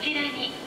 ちらに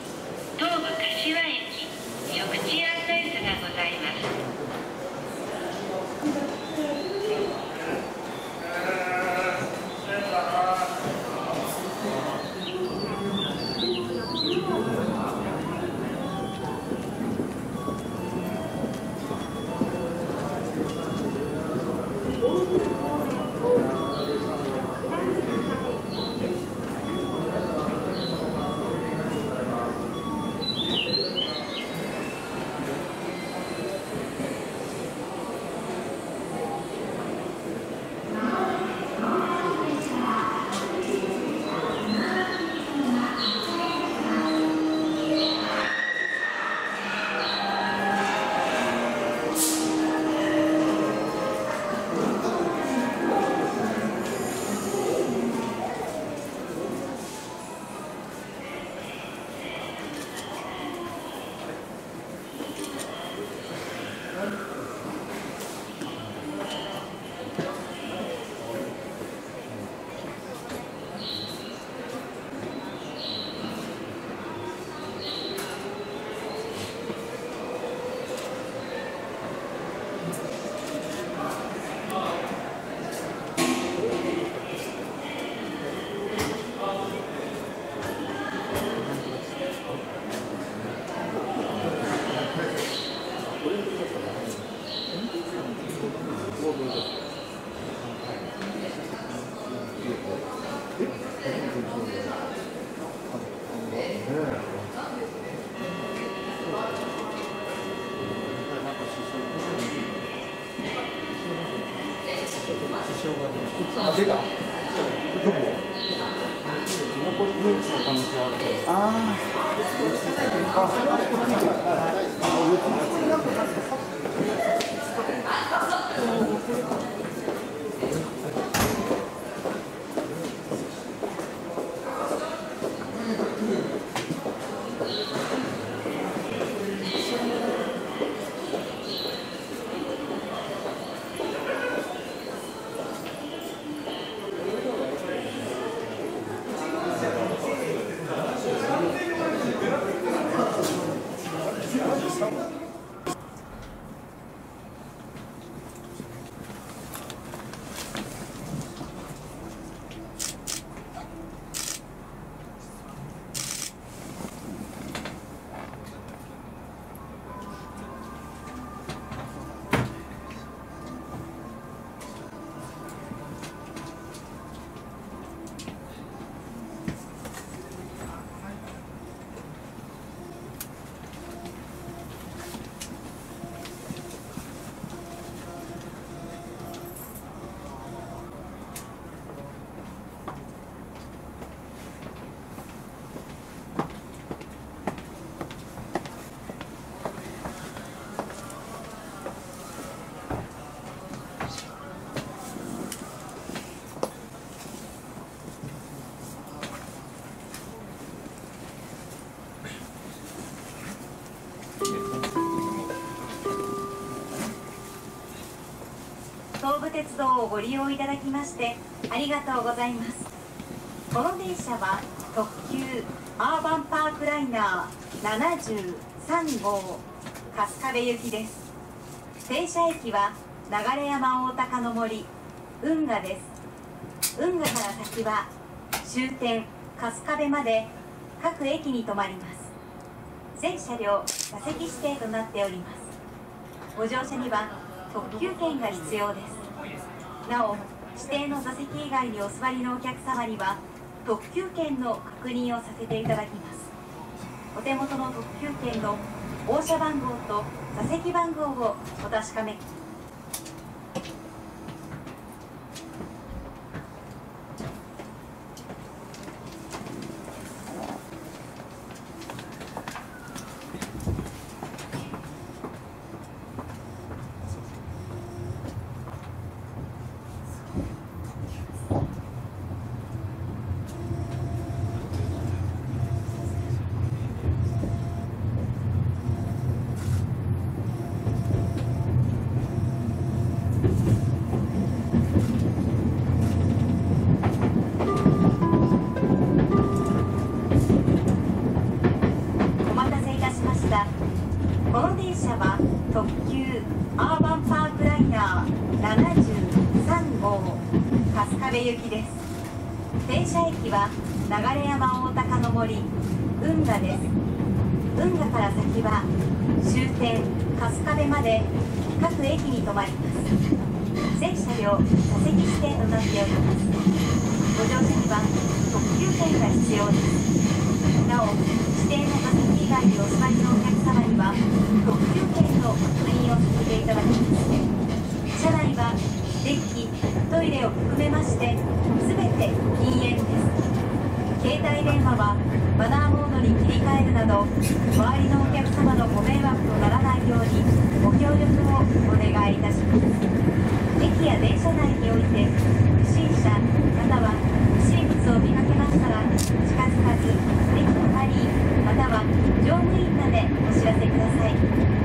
武鉄道をご利用いただきましてありがとうございます。この電車は特急アーバンパークライナー73号春日部行きです。停車駅は流山大高の森運河です。運河から先は終点春日部まで各駅に停まります。全車両座席指定となっております。ご乗車には特急券が必要です。なお指定の座席以外にお座りのお客様には特急券の確認をさせていただきます。お手元の特急券の降車番号と座席番号をお確かめ車春日部まで各駅に停まります。全車両座席指定となっております。ご乗車には特急券が必要です。なお指定の座席以外にお住まいのお客様には特急券の確認をさせていただきます。車内はデッキトイレを含めまして全て禁煙です。携帯電話はマナーモードに切り替えるなど周りのお客様のご迷惑とならないようにご協力をお願いいたします。駅や電車内において不審者または不審物を見かけましたら近づかず駅の係員または乗務員までお知らせください。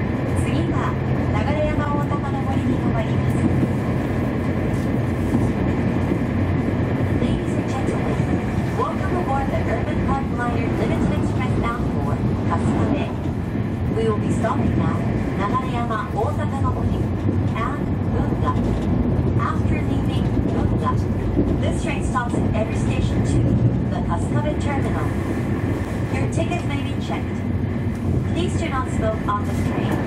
The Urban Parkliner Limited Express bound for Kasukabe. We will be stopping at Nagareyama Osaka no Mori and Gunga. After leaving Gunga, this train stops at every station to the Kasukabe terminal. Your tickets may be checked. Please do not smoke on this train.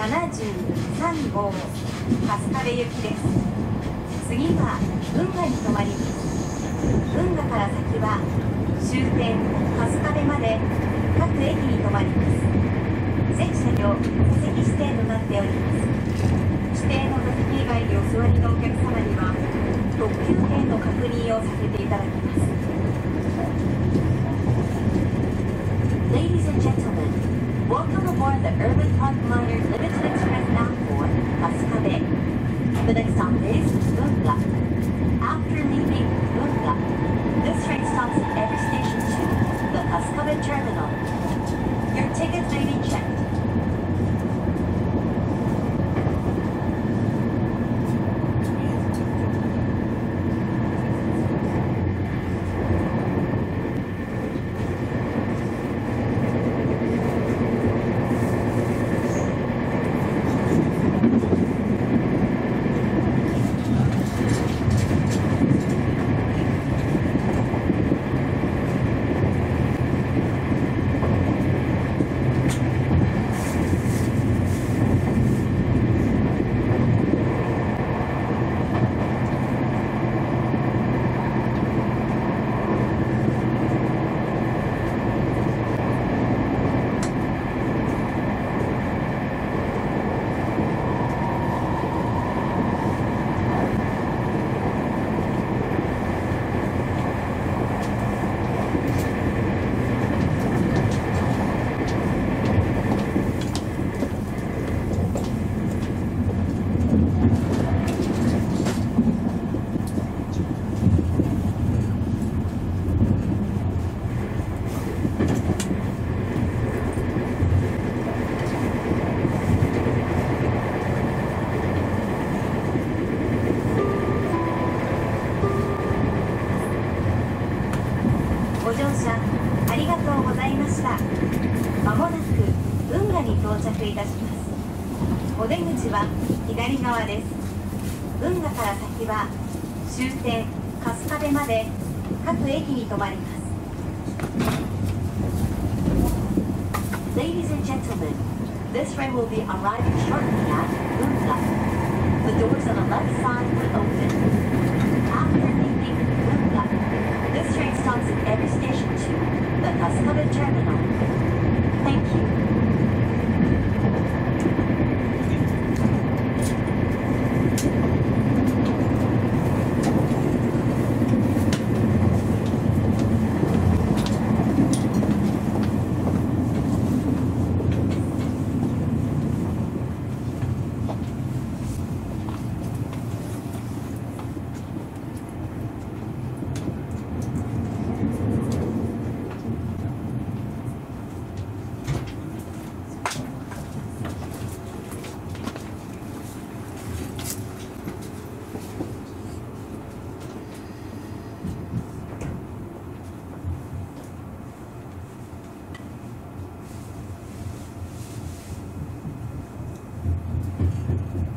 73号春日部行きです。ご乗車ありがとうございましたまもなく運河に到着いたしますお出口は左側です運河から先は終点春日部まで各駅に停まります Ladies and gentlemen, this train will be arriving shortly at Bunga. The doors on the left side will open. This train stops at every station to the Kasukabe terminal. Thank you.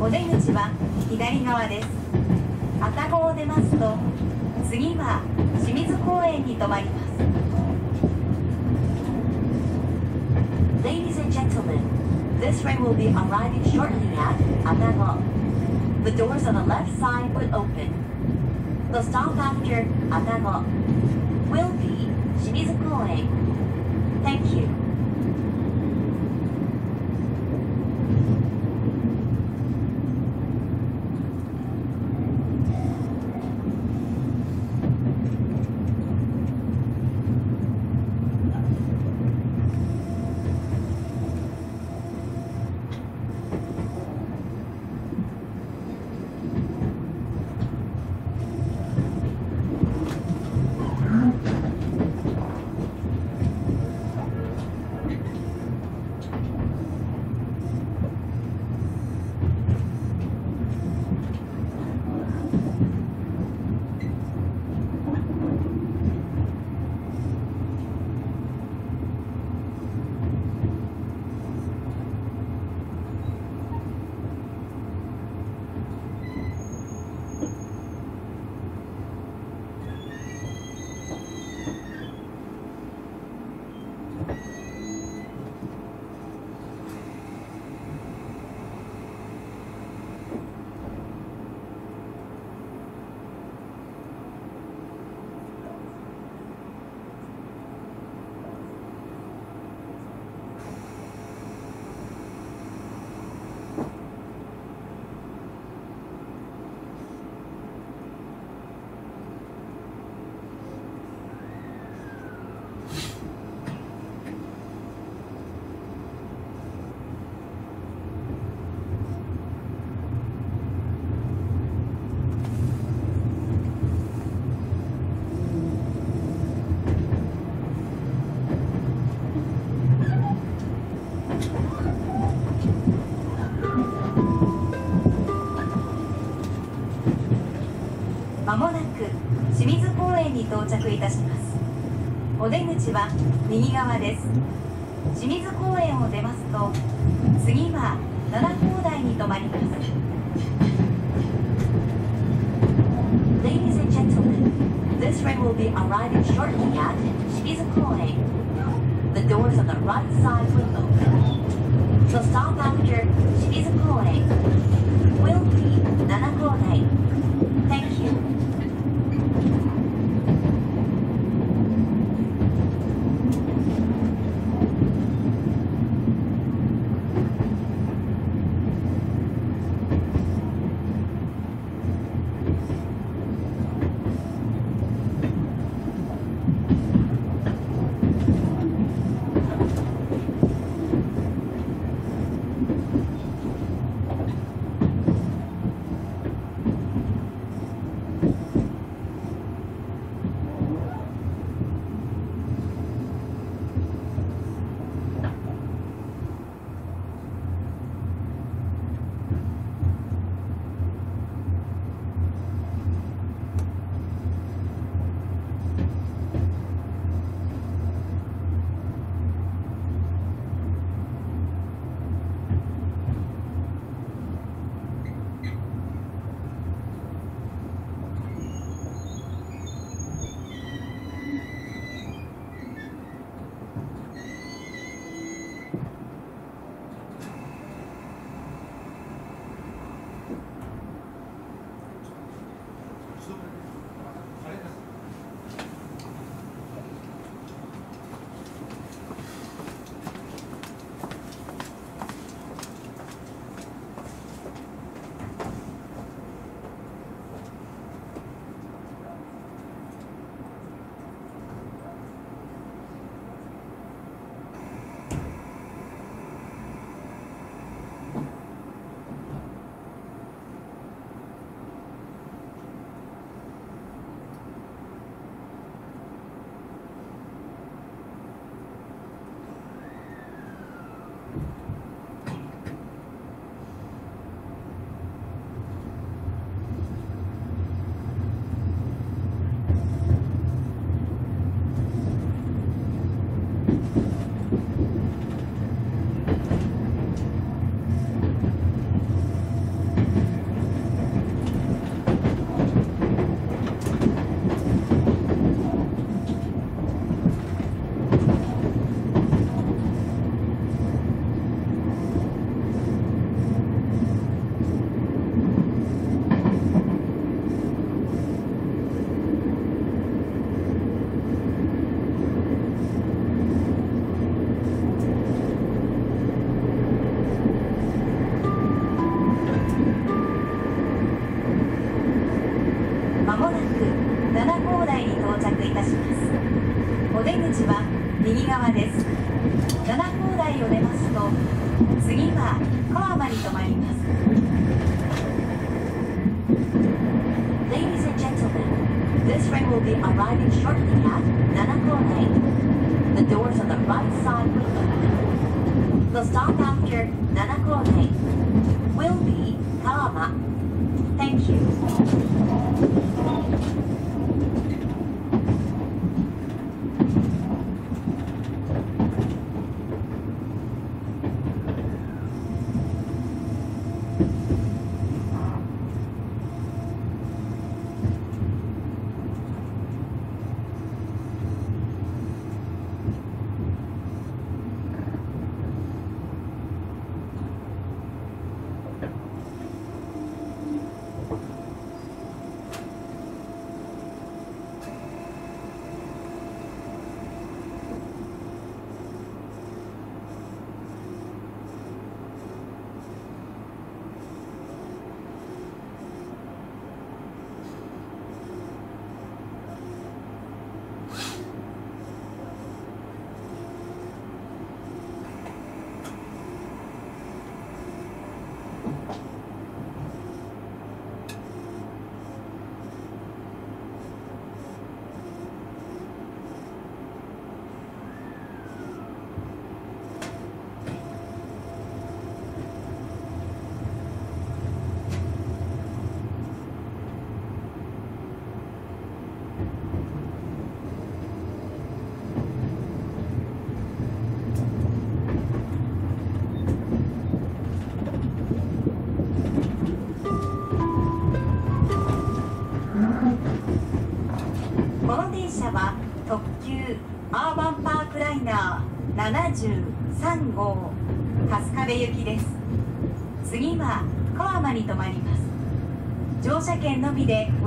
お出口は左側です愛宕を出ますと次は清水公園に停まります Ladies and gentlemen, this train will be arriving shortly at Atago. The doors on the left side will open. The stop after Atago will be Shimizu-koen. Thank you. 到着いたしますお出口は右側です清水公園を出ますと次は七高台に停まります Ladies and gentlemen, this train will be arriving shortly at Shimizu-koen. The doors on the right side will open. The stop after Shimizu-koen will be Nanakodai.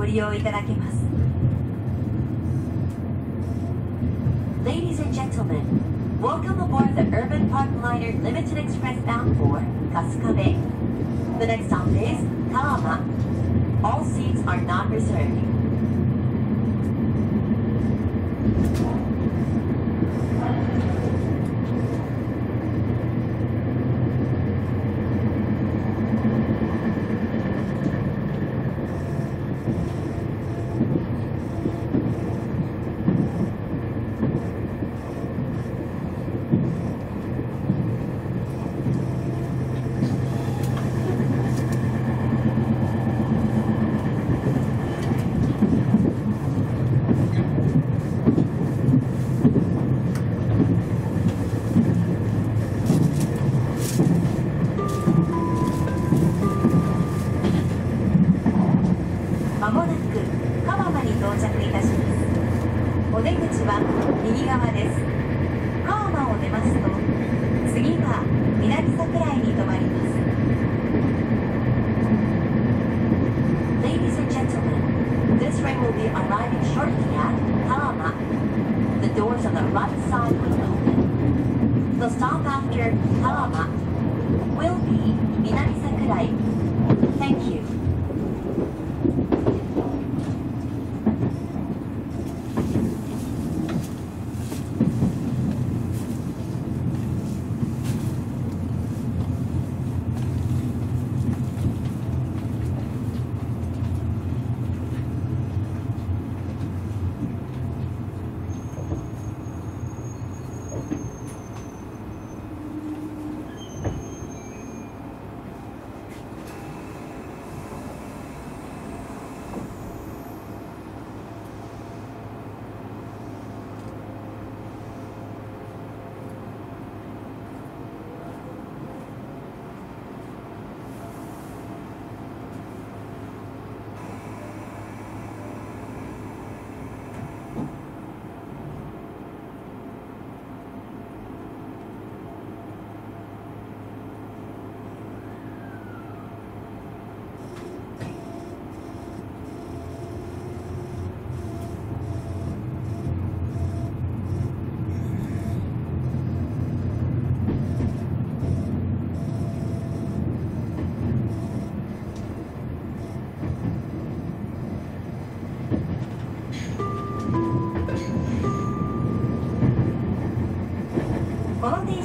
ご利用いただけます Ladies and gentlemen, welcome aboard the Urban Park Liner Limited Express bound for Kasukabe. The next stop is Kalama. All seats are not reserved.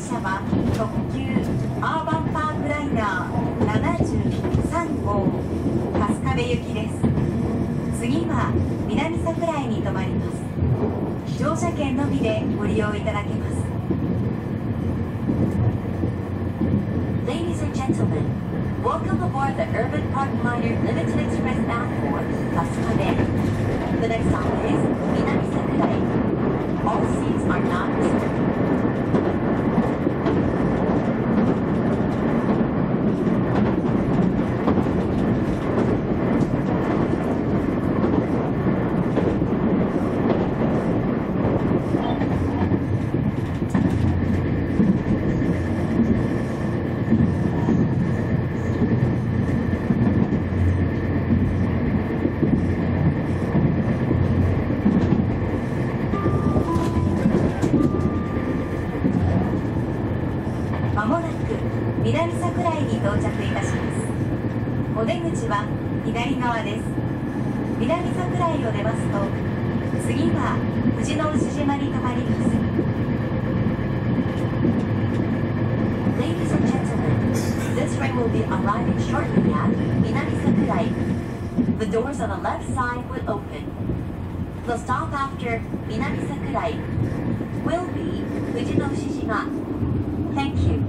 車は特急アーバンパークライナー73号春日部行きです次は南桜井に停まります乗車券のみでご利用いただけます Ladies and gentlemen, welcome aboard the Urban Park Liner Limited Express bound for Kasukabe. The next stop is Minami Sakurai. All seats are not reserved. Doors on the left side will open. The stop after Minami Sakurai will be Fujino Shishima. Thank you.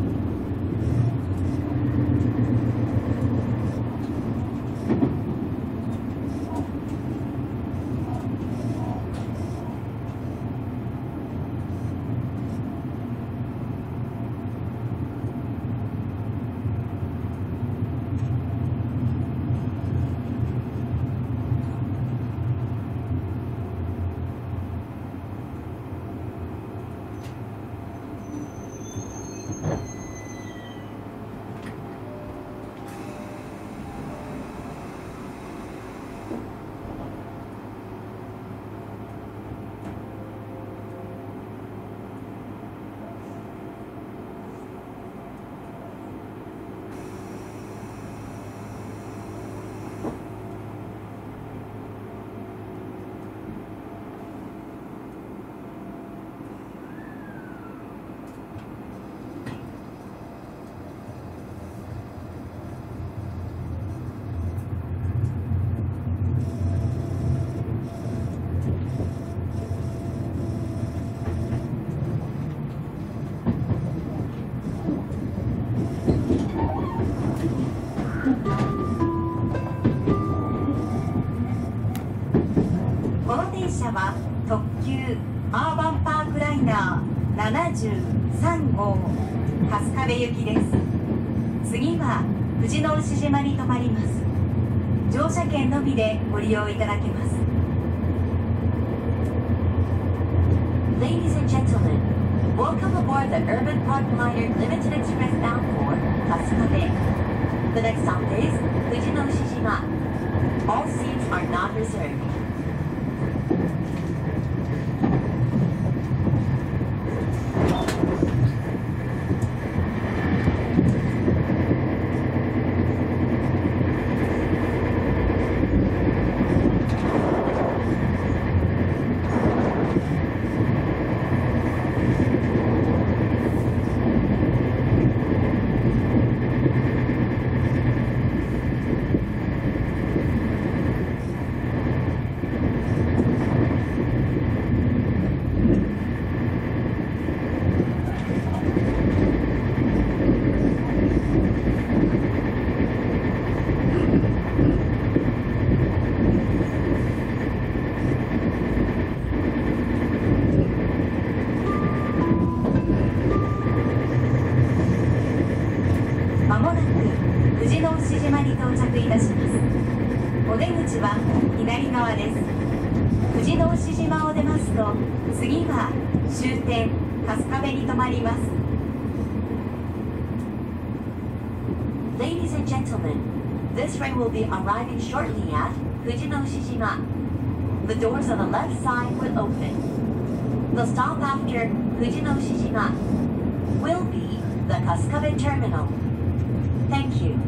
73号春日部行きです次は藤の牛島に停まります乗車券のみでご利用いただけます Ladies and gentlemen, welcome aboard the Urban Park Liner Limited Express bound for Kasukabe. The next stop is Fujino Shishima. All seats are not reserved. Will be arriving shortly at Fujino Shishima. The doors on the left side will open. The stop after Fujino Shishima will be the Kasukabe Terminal. Thank you.「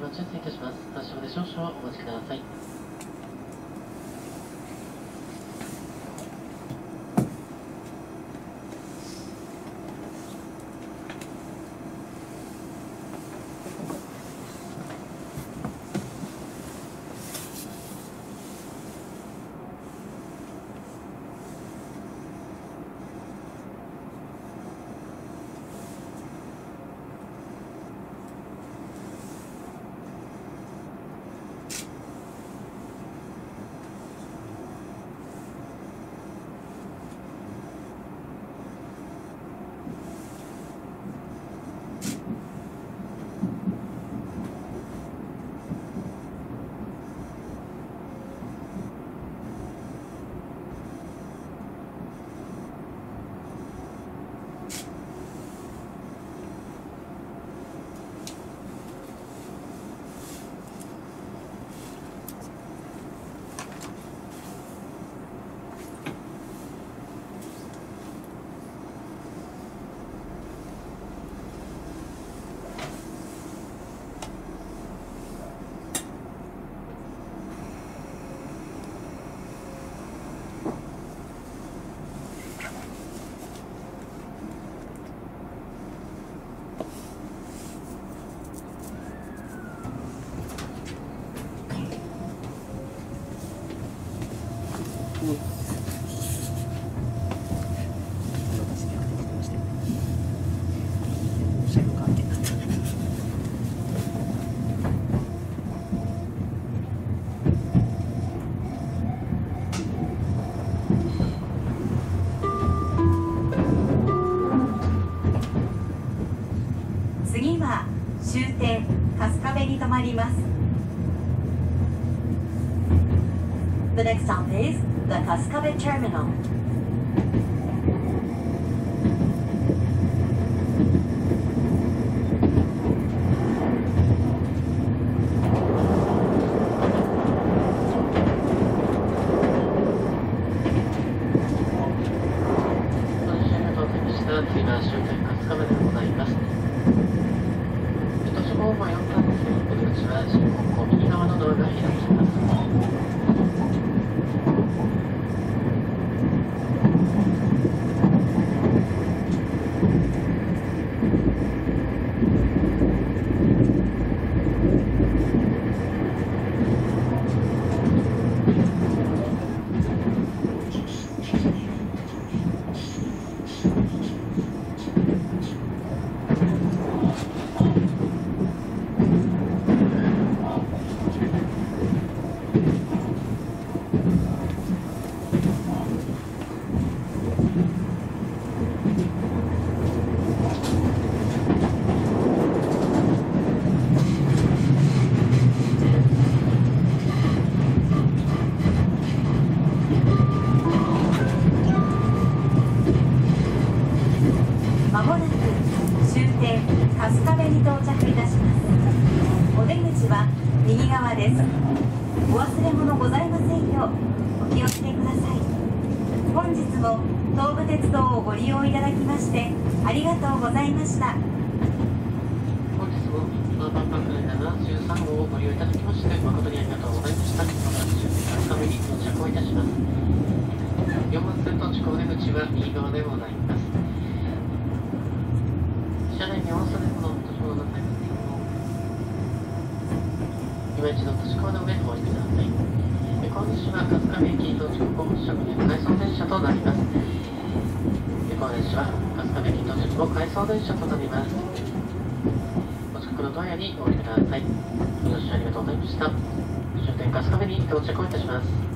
ご注意いたします。発車まで少々お待ちください。Terminal. 点春日部に到着いたしますお出口は右側ですお忘れ物ございませんようお気をつけください本日も東武鉄道をご利用いただきましてありがとうございました本日もアーバンパークライナー73号をご利用いただきまして誠にありがとうございました。まもなく終点春日部に到着をいたします。4番線と地高出口は右側でございます。車内にお忘れ物、落とし物ございませんよう今一度立川の上お降りください。え今日は春日部駅到着後、車庫改装電車となります。え今日は春日部駅到着後、回送電車となります。お近くのドアにお降りください。ご乗車ありがとうございました。終点春日部に到着をいたします。